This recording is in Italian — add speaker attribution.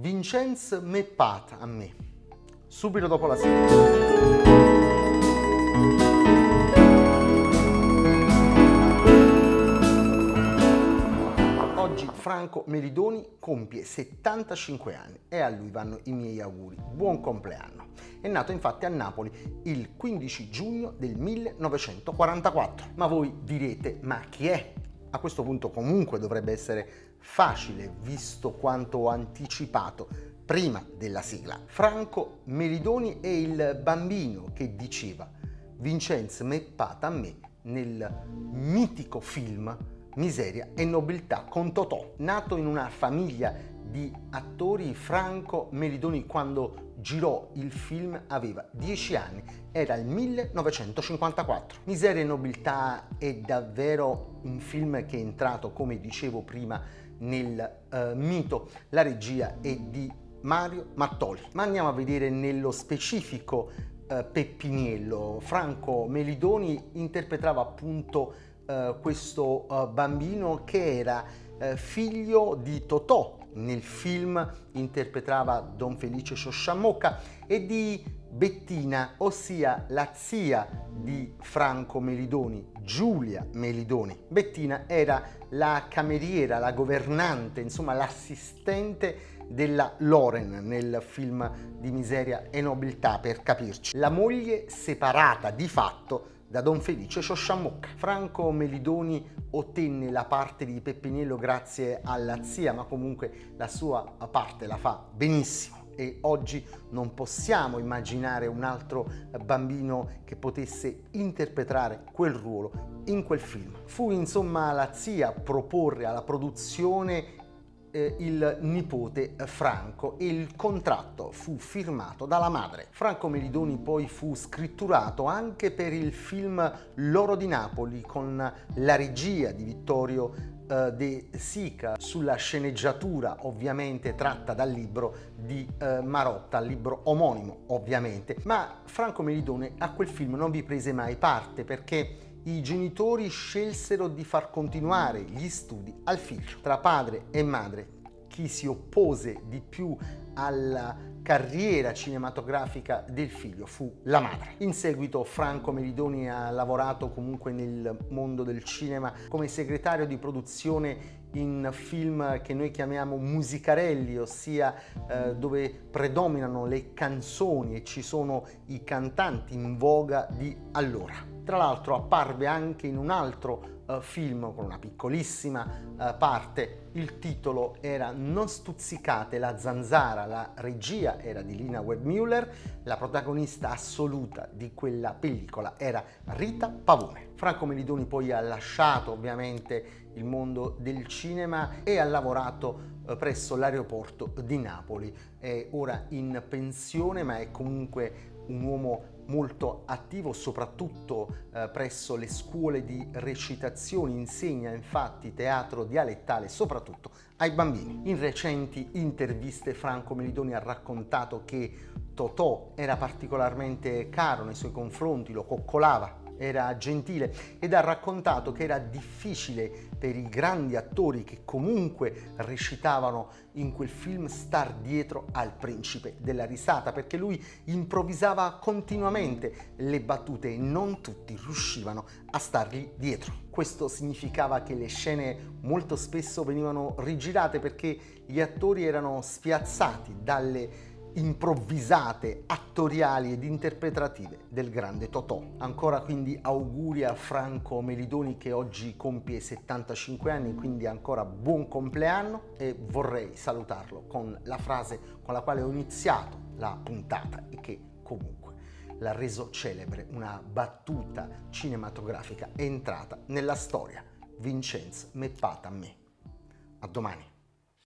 Speaker 1: Vincenz Meppat a me, subito dopo la sigla. Oggi Franco Meridoni compie 75 anni e a lui vanno i miei auguri. Buon compleanno. È nato infatti a Napoli il 15 giugno del 1944. Ma voi direte, ma chi è? A questo punto comunque dovrebbe essere facile visto quanto ho anticipato prima della sigla. Franco Meridoni è il bambino che diceva Vincenz Meppat a me nel mitico film Miseria e nobiltà con Totò. Nato in una famiglia di attori, Franco Meridoni quando girò il film aveva 10 anni, era il 1954. Miseria e nobiltà è davvero un film che è entrato, come dicevo prima, nel uh, mito. La regia è di Mario Mattoli. Ma andiamo a vedere nello specifico uh, Peppiniello. Franco Melidoni interpretava appunto Uh, questo bambino che era figlio di Totò. Nel film interpretava Don Felice Sciosciamocca e di Bettina, ossia la zia di Franco Melidoni, Giulia Melidoni. Bettina era la cameriera, la governante, insomma l'assistente della Loren nel film di Miseria e Nobiltà, per capirci. La moglie separata di fatto da Don Felice Sciosciamocca. Franco Melidoni ottenne la parte di Peppiniello grazie alla zia, ma comunque la sua parte la fa benissimo e oggi non possiamo immaginare un altro bambino che potesse interpretare quel ruolo in quel film. Fu insomma la zia a proporre alla produzione eh, il nipote Franco e il contratto fu firmato dalla madre. Franco Melidoni poi fu scritturato anche per il film L'oro di Napoli con la regia di Vittorio eh, De Sica sulla sceneggiatura ovviamente tratta dal libro di eh, Marotta, libro omonimo ovviamente. Ma Franco Melidoni a quel film non vi prese mai parte perché i genitori scelsero di far continuare gli studi al figlio. Tra padre e madre, chi si oppose di più alla carriera cinematografica del figlio fu la madre. In seguito Franco Meridoni ha lavorato comunque nel mondo del cinema come segretario di produzione in film che noi chiamiamo musicarelli, ossia eh, dove predominano le canzoni e ci sono i cantanti in voga di allora. Tra l'altro apparve anche in un altro uh, film con una piccolissima uh, parte, il titolo era Non stuzzicate la zanzara, la regia era di Lina Webmuller, la protagonista assoluta di quella pellicola era Rita Pavone. Franco Melidoni poi ha lasciato ovviamente il mondo del cinema e ha lavorato uh, presso l'aeroporto di Napoli. È ora in pensione ma è comunque un uomo molto attivo soprattutto eh, presso le scuole di recitazione, insegna infatti teatro dialettale soprattutto ai bambini. In recenti interviste Franco Melidoni ha raccontato che Totò era particolarmente caro nei suoi confronti, lo coccolava era gentile ed ha raccontato che era difficile per i grandi attori che comunque recitavano in quel film star dietro al principe della risata perché lui improvvisava continuamente le battute e non tutti riuscivano a stargli dietro. Questo significava che le scene molto spesso venivano rigirate perché gli attori erano spiazzati dalle improvvisate, attoriali ed interpretative del grande Totò. Ancora quindi auguri a Franco Melidoni che oggi compie 75 anni, quindi ancora buon compleanno e vorrei salutarlo con la frase con la quale ho iniziato la puntata e che comunque l'ha reso celebre, una battuta cinematografica entrata nella storia. Vincenz Meppata a me. A domani.